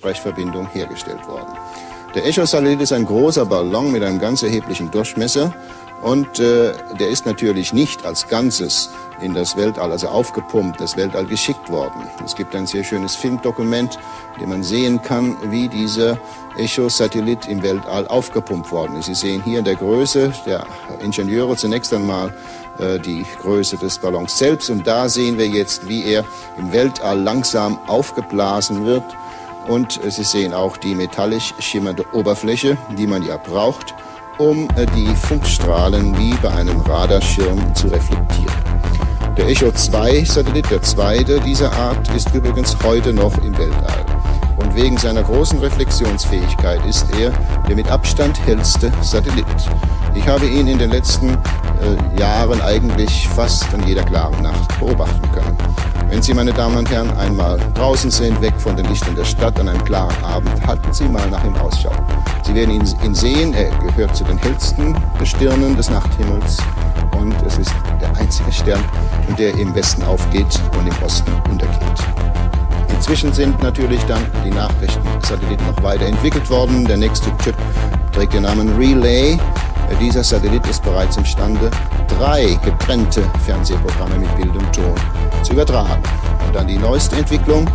Sprechverbindung hergestellt worden. Der Echo-Satellit ist ein großer Ballon mit einem ganz erheblichen Durchmesser und äh, der ist natürlich nicht als Ganzes in das Weltall, also aufgepumpt, das Weltall geschickt worden. Es gibt ein sehr schönes Filmdokument, in dem man sehen kann, wie dieser Echo-Satellit im Weltall aufgepumpt worden ist. Sie sehen hier in der Größe der Ingenieure zunächst einmal äh, die Größe des Ballons selbst und da sehen wir jetzt, wie er im Weltall langsam aufgeblasen wird und Sie sehen auch die metallisch schimmernde Oberfläche, die man ja braucht, um äh, die Funkstrahlen wie bei einem Radarschirm zu reflektieren. Der Echo 2 Satellit, der zweite dieser Art, ist übrigens heute noch im Weltall. Und wegen seiner großen Reflexionsfähigkeit ist er der mit Abstand hellste Satellit. Ich habe ihn in den letzten äh, Jahren eigentlich fast an jeder klaren Nacht beobachten können. Wenn Sie, meine Damen und Herren, einmal draußen sind, weg von den Lichtern der Stadt an einem klaren Abend, halten Sie mal nach ihm Ausschau. Sie werden ihn, ihn sehen, er gehört zu den hellsten Gestirnen des Nachthimmels und es ist der einzige Stern, der im Westen aufgeht und im Osten untergeht. Inzwischen sind natürlich dann die Nachrichtensatelliten noch weiterentwickelt worden. Der nächste Chip trägt den Namen Relay. Dieser Satellit ist bereits imstande, drei getrennte Fernsehprogramme mit Bild und Ton zu übertragen. Und dann die neueste Entwicklung,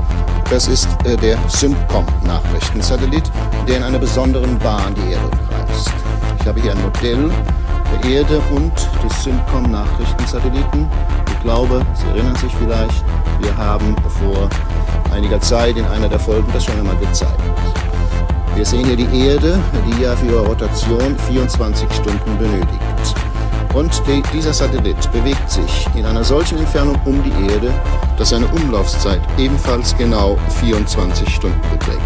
das ist äh, der Syncom-Nachrichtensatellit, der in einer besonderen Bahn die Erde umkreist. Ich habe hier ein Modell der Erde und des Syncom-Nachrichtensatelliten. Ich glaube, Sie erinnern sich vielleicht, wir haben vor einiger Zeit in einer der Folgen das schon einmal gezeigt. Wir sehen hier die Erde, die ja für ihre Rotation 24 Stunden benötigt. Und die, dieser Satellit bewegt sich in einer solchen Entfernung um die Erde, dass seine Umlaufzeit ebenfalls genau 24 Stunden beträgt.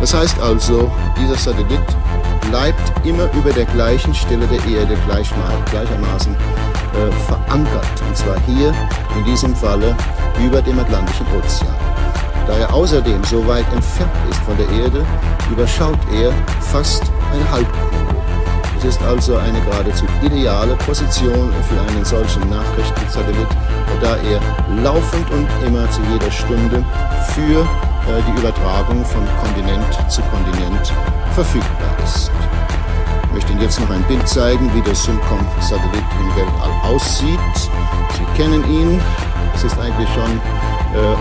Das heißt also, dieser Satellit bleibt immer über der gleichen Stelle der Erde gleichermaßen äh, verankert. Und zwar hier in diesem Falle über dem Atlantischen Ozean. Da er außerdem so weit entfernt ist von der Erde, überschaut er fast eine Halbkugel. Es ist also eine geradezu ideale Position für einen solchen Nachrichtensatellit, da er laufend und immer zu jeder Stunde für äh, die Übertragung von Kontinent zu Kontinent verfügbar ist. Ich möchte Ihnen jetzt noch ein Bild zeigen, wie der Syncom-Satellit im Weltall aussieht. Sie kennen ihn. Es ist eigentlich schon äh,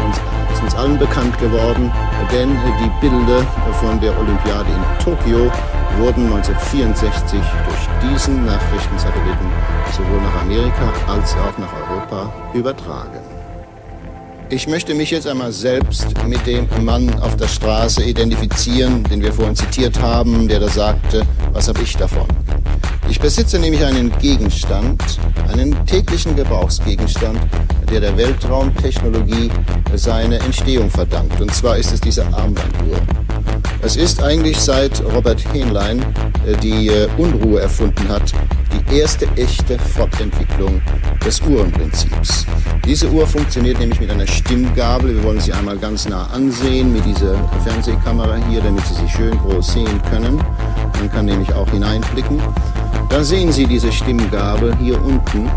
uns allen bekannt geworden, denn die Bilder von der Olympiade in Tokio wurden 1964 durch diesen Nachrichtensatelliten sowohl nach Amerika als auch nach Europa übertragen. Ich möchte mich jetzt einmal selbst mit dem Mann auf der Straße identifizieren, den wir vorhin zitiert haben, der da sagte, was habe ich davon? Ich besitze nämlich einen Gegenstand, einen täglichen Gebrauchsgegenstand, der der Weltraumtechnologie seine Entstehung verdankt. Und zwar ist es diese Armbanduhr. Es ist eigentlich seit Robert Heinlein äh, die äh, Unruhe erfunden hat, die erste echte Fortentwicklung des Uhrenprinzips. Diese Uhr funktioniert nämlich mit einer Stimmgabel. Wir wollen sie einmal ganz nah ansehen mit dieser Fernsehkamera hier, damit Sie sie schön groß sehen können. Man kann nämlich auch hineinblicken. Da sehen Sie diese Stimmgabel hier unten.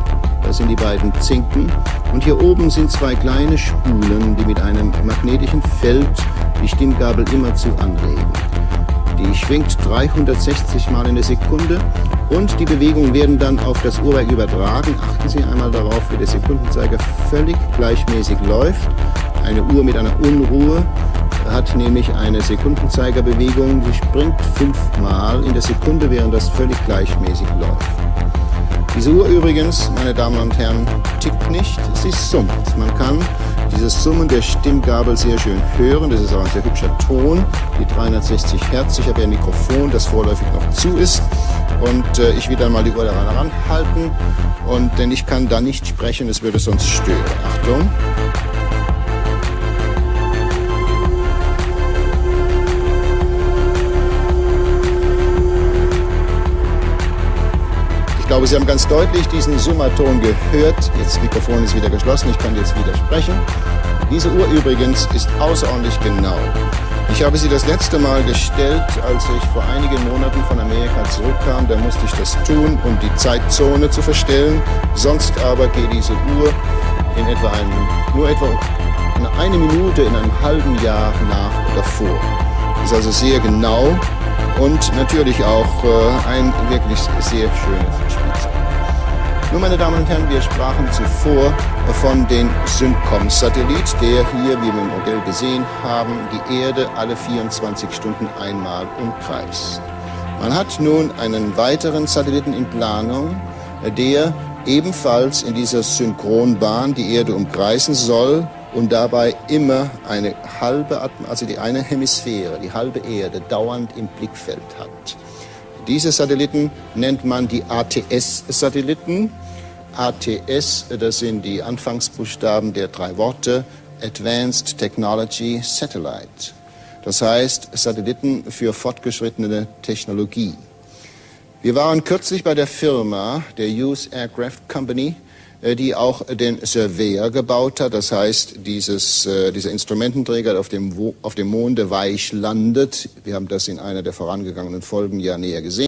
Das sind die beiden Zinken. Und hier oben sind zwei kleine Spulen, die mit einem magnetischen Feld die Stimmgabel immerzu anregen. Die schwingt 360 Mal in der Sekunde und die Bewegungen werden dann auf das Uhrwerk übertragen. Achten Sie einmal darauf, wie der Sekundenzeiger völlig gleichmäßig läuft. Eine Uhr mit einer Unruhe hat nämlich eine Sekundenzeigerbewegung, die springt fünfmal in der Sekunde, während das völlig gleichmäßig läuft. Diese Uhr übrigens, meine Damen und Herren, tickt nicht, sie summt. Man kann dieses Summen der Stimmgabel sehr schön hören. Das ist auch ein sehr hübscher Ton, die 360 Hertz. Ich habe ein Mikrofon, das vorläufig noch zu ist. Und äh, ich will dann mal die Uhr daran ranhalten. Und denn ich kann da nicht sprechen, es würde sonst stören. Achtung. Glaube, Sie haben ganz deutlich diesen Summerton gehört. Jetzt das Mikrofon ist wieder geschlossen, ich kann jetzt wieder sprechen. Diese Uhr übrigens ist außerordentlich genau. Ich habe sie das letzte Mal gestellt, als ich vor einigen Monaten von Amerika zurückkam. Da musste ich das tun, um die Zeitzone zu verstellen. Sonst aber geht diese Uhr in etwa einem, nur etwa eine Minute in einem halben Jahr nach oder vor. also sehr genau und natürlich auch äh, ein wirklich sehr schönes Spielzeug. Nun, meine Damen und Herren, wir sprachen zuvor von den Syncom-Satellit, der hier, wie wir im Modell gesehen haben, die Erde alle 24 Stunden einmal umkreist. Man hat nun einen weiteren Satelliten in Planung, der ebenfalls in dieser Synchronbahn die Erde umkreisen soll und dabei immer eine halbe, also die eine Hemisphäre, die halbe Erde dauernd im Blickfeld hat. Diese Satelliten nennt man die ATS-Satelliten. ATS, das sind die Anfangsbuchstaben der drei Worte Advanced Technology Satellite. Das heißt Satelliten für fortgeschrittene Technologie. Wir waren kürzlich bei der Firma, der Hughes Aircraft Company, die auch den Surveyor gebaut hat. Das heißt, dieses, äh, dieser Instrumententräger, auf dem, auf dem Monde weich landet. Wir haben das in einer der vorangegangenen Folgen ja näher gesehen.